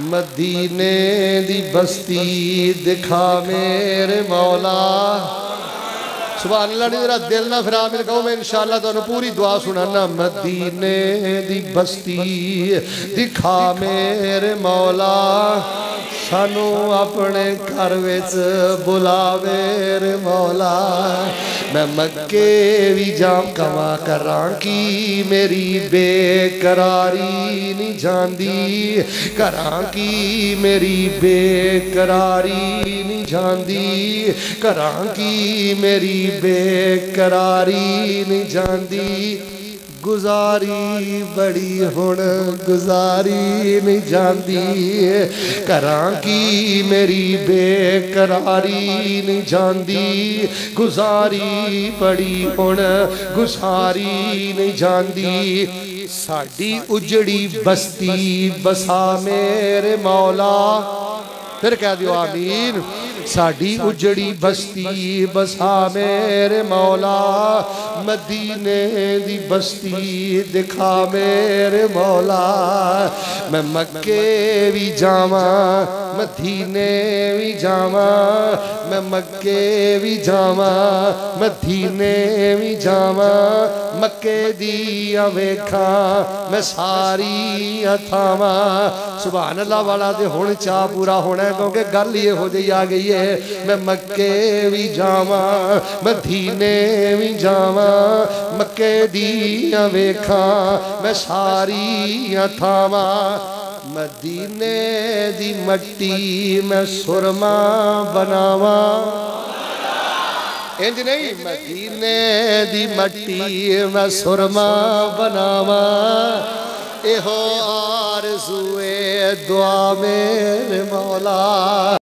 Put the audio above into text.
मदीने दी बस्ती दिखा मेरे मौला। सुबह अल्लाह जरा दिल ना फिरा मेरे कहो, मैं इंशाल्लाह तो पूरी दुआ सुनाना। मदीने दी बस्ती दिखा मेरे मौला। सानू अपने घर बुलावे रे मौला। मैं मक्के भी जाम कमा करा की मेरी बेकरारी नहीं जाती करा की मेरी बेकरारी नहीं जाती करा की मेरी बेकरारी नहीं जाती गुजारी बड़ी हुण गुजारी नहीं जाती करा की मेरी बेकरारी नहीं जाती गुजारी बड़ी हुण गुजारी नहीं जाती साड़ी उजड़ी बस्ती बसा मेरे मौला। फिर कह दियो आमीन साड़ी उजड़ी बस्ती, बसा मेरे मौला। मदीने दी बस्ती, दिखा मेरे मौला। मैं मक्के भी जावा, मदीने भी जावा। मैं मक्के भी जावा, मदीने भी जावा। मक्के दी वेखा मैं सारी थावा सुबह अल्लाह वाला तो हूँ चाह पूरा होना है, क्योंकि गल ये हो जी आ गई है। मैं मक्के भी जावा मदीने भी जावा, मक्के दिया वेखा, मैं सारी थावा। मदीने दी मट्टी मैं सुरमा बनावा। इंज नहीं? मदीने दी मट्टी मैं सुरमा बनावा। एहो आरज़ुए दुआ मेरे मौला।